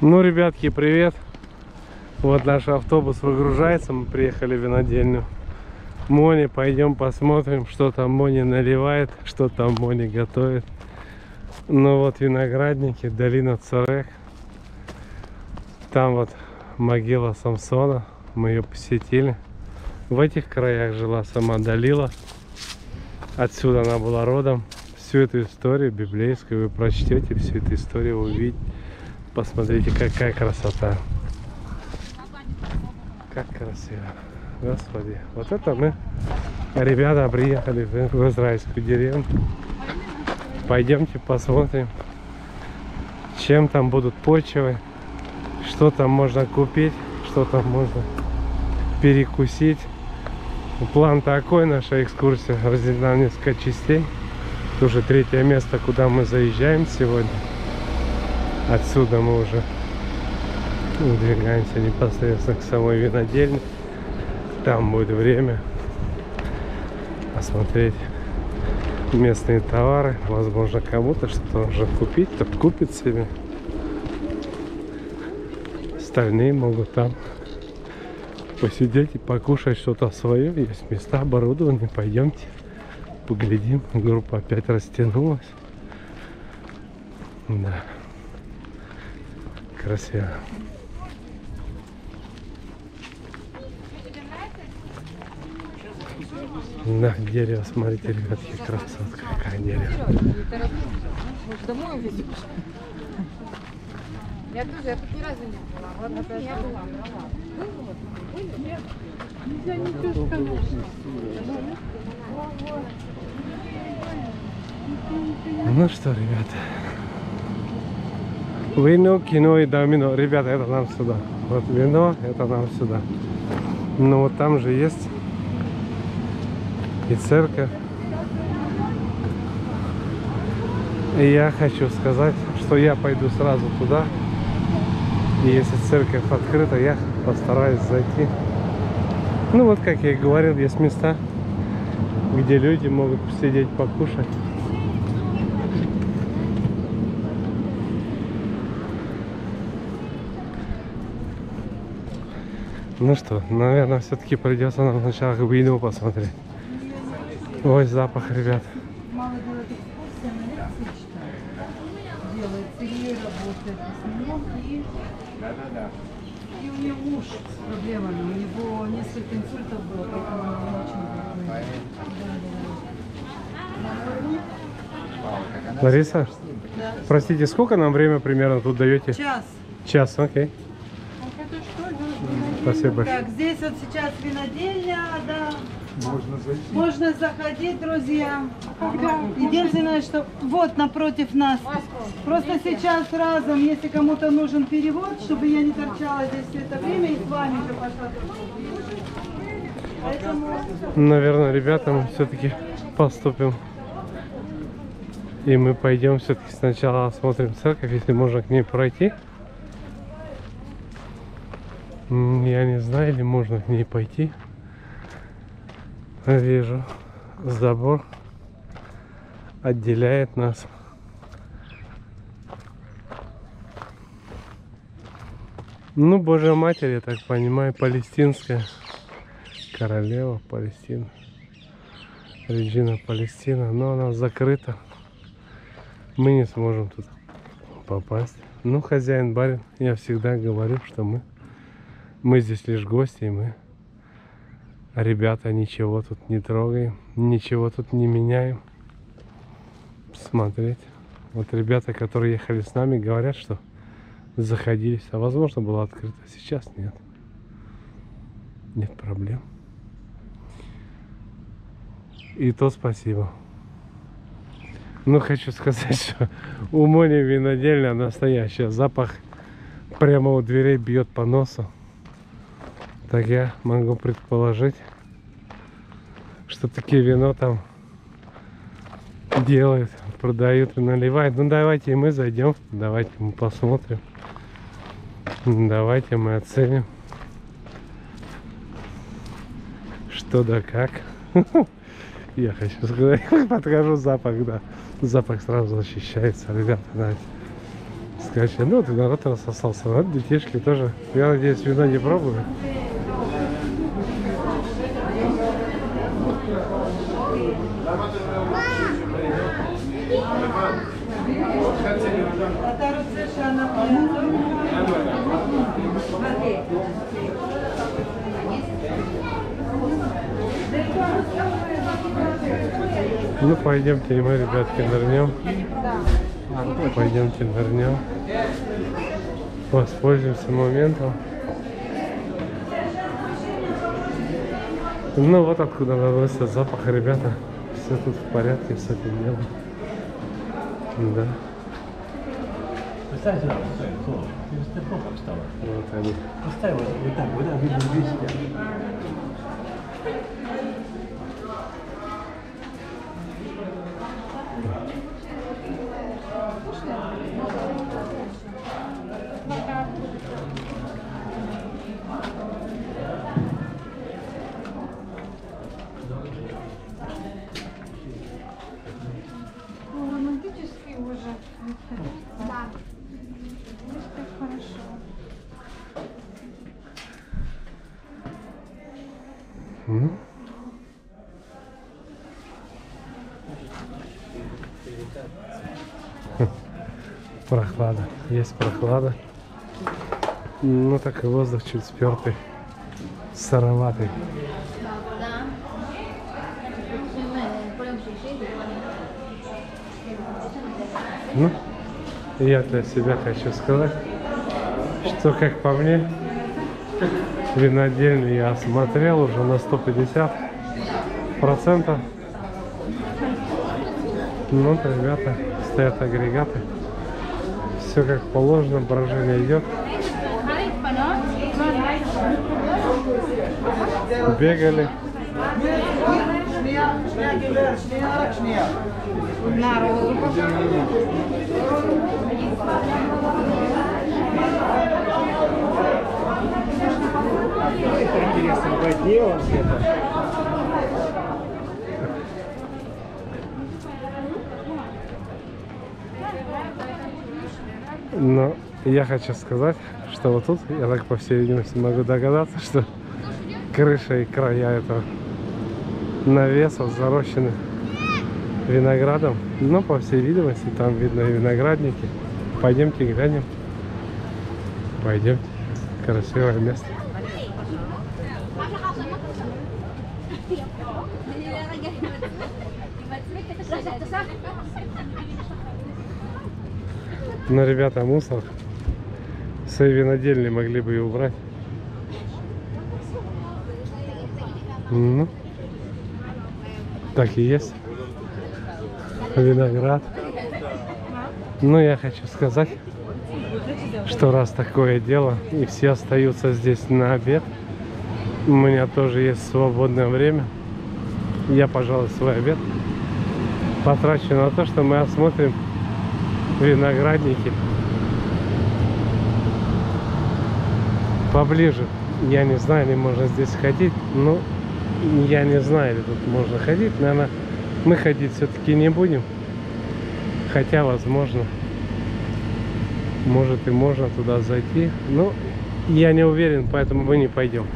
Ну, ребятки, привет. Вот наш автобус выгружается. Мы приехали в винодельню. Мони, пойдем посмотрим, что там Мони наливает, что там Мони готовит. Ну вот виноградники, долина Царек. Там вот могила Самсона. Мы ее посетили. В этих краях жила сама Далила. Отсюда она была родом. Всю эту историю библейскую вы прочтете, всю эту историю увидите. Посмотрите, какая красота. Как красиво. Господи. Вот это мы, ребята, приехали в израильскую деревню. Пойдемте посмотрим, чем там будут почвы, что там можно купить, что там можно перекусить. План такой, наша экскурсия разделена на несколько частей. Это уже третье место, куда мы заезжаем сегодня. Отсюда мы уже выдвигаемся непосредственно к самой винодельне. Там будет время посмотреть местные товары. Возможно, кому-то что-то нужно купить, тот купит себе. Остальные могут там посидеть и покушать что-то свое. Есть места оборудования. Пойдемте поглядим. Группа опять растянулась. Да. Красиво. Да, дерево, смотрите, ребятки, красотка, какая дерево. Домой увезешь? Я тоже, я тут ни разу не была. Вот опять я была. Нельзя ничего сказать. Ну что, ребята. Вино, кино и домино. Ребята, это нам сюда. Вот вино, это нам сюда. Ну вот там же есть и церковь. И я хочу сказать, что я пойду сразу туда. И если церковь открыта, я постараюсь зайти. Ну вот, как я и говорил, есть места, где люди могут посидеть, покушать. Ну что, наверное, все-таки придется нам сначала войну посмотреть. Ой, запах, ребят. Мама делает экскурсии, она лекции читает. Делает, Сергей работает в основном, и, и у нее муж с проблемами. У него несколько инсультов было, поэтому она не очень говорит. Лариса, простите, сколько нам время примерно тут даете? Час. Час, окей. Спасибо большое. Так, здесь вот сейчас винодельня, да. Можно заходить, друзья. Единственное, что вот напротив нас. Просто сейчас разом, если кому-то нужен перевод, чтобы я не торчала здесь все это время и с вами же пошла. Поэтому Наверное, ребята, мы все-таки поступим. И мы пойдем все-таки сначала осмотрим церковь, если можно к ней пройти. Я не знаю, или можно к ней пойти. Вижу, забор отделяет нас. Ну, Божья Матерь, я так понимаю, палестинская королева Палестины. Реджина Палестина, но она закрыта. Мы не сможем тут попасть. Ну, хозяин, барин, я всегда говорю, что мы, мы здесь лишь гости, и мы, ребята, ничего тут не трогаем, ничего тут не меняем. Смотреть. Вот ребята, которые ехали с нами, говорят, что заходились, а возможно было открыто. Сейчас нет. Нет проблем. И то спасибо. Ну, хочу сказать, что у Мони винодельня настоящая. Запах прямо у дверей бьет по носу. Так я могу предположить, что такие вино там делают, продают и наливают. Ну, давайте и мы зайдем, давайте мы посмотрим. Давайте мы оценим, что да как. Я хочу сказать, подхожу запах, да. Запах сразу ощущается, ребята, знаете. сказать, ну вот народ рассосался. Вот детишки тоже. Я надеюсь, вино не пробовали. Ну пойдемте и мы, ребятки, нырнем. Пойдемте нырнем. Воспользуемся моментом. Ну вот откуда наносится запах, ребята. Все тут в порядке, все это дело. Да. Вот они. Поставь вот так, вот так, вот так. О, романтический уже. Да. Так хорошо. Ну. Хм. Прохлада. Есть прохлада. Ну так и воздух чуть спертый. Сыроватый. Ну, я для себя хочу сказать, что как по мне, винодельный я осмотрел уже на 150 процентов. Ну, ребята, стоят агрегаты. Все как положено, брожение идет. Бегали. Шния, шния, гибер, шния, рак, шния. Интересно, поделал где-то. Но я хочу сказать, что вот тут, я так по всей видимости могу догадаться, что крыша и края этого навеса зарощены виноградом. Но по всей видимости там видно и виноградники. Пойдемте глянем. Пойдемте. Красивое место. Но, ребята, мусор свои винодельни могли бы и убрать. Ну, так и есть. Виноград. Ну, я хочу сказать, что раз такое дело, и все остаются здесь на обед, у меня тоже есть свободное время, я, пожалуй, свой обед потрачу на то, что мы осмотрим виноградники поближе. Я не знаю, ли можно здесь ходить, но я не знаю, ли тут можно ходить. Наверное, мы ходить все-таки не будем. Хотя, возможно, может и можно туда зайти. Но я не уверен, поэтому мы не пойдем.